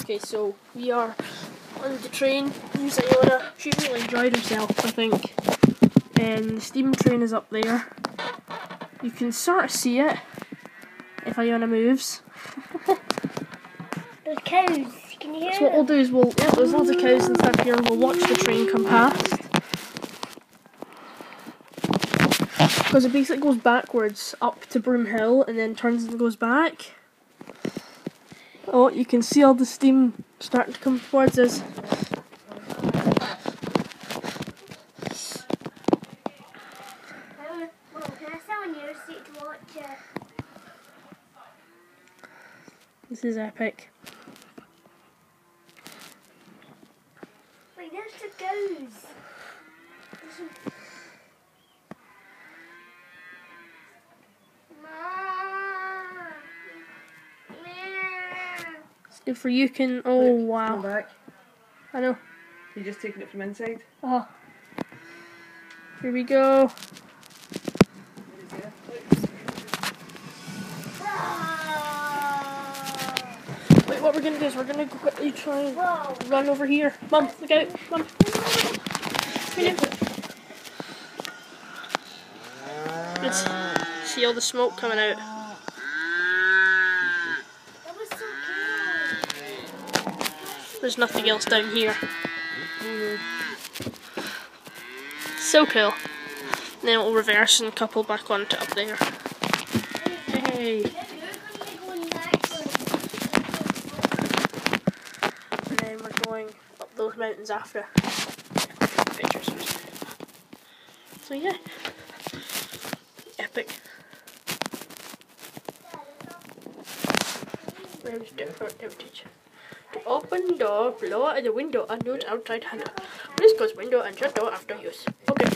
Okay, so we are on the train. Here's Iona. She really enjoyed herself, I think. And the steam train is up there. You can sort of see it if Iona moves. There's cows. Can you hear So what we'll do is we'll yeah, there's loads of cows and stuff here and we'll watch the train come past. Because it basically goes backwards up to Broomhill and then turns and goes back. Oh, you can see all the steam starting to come towards us. This is epic. Wait, there's the cows. There's If you can, oh Look, wow, back. I know. You're just taking it from inside. Oh, here we go. Wait, what we're gonna do is we're gonna quickly try and Whoa. run over here. Mum, look out, mum. Let's see all the smoke coming out. That was so cool. There's nothing else down here. So cool. Then we'll reverse and couple back onto up there. Hey. And then we're going up those mountains after. So yeah. Epic. There's different heritage. Open door, blow out the window and outside handle. Please close window and shut door after use. Okay.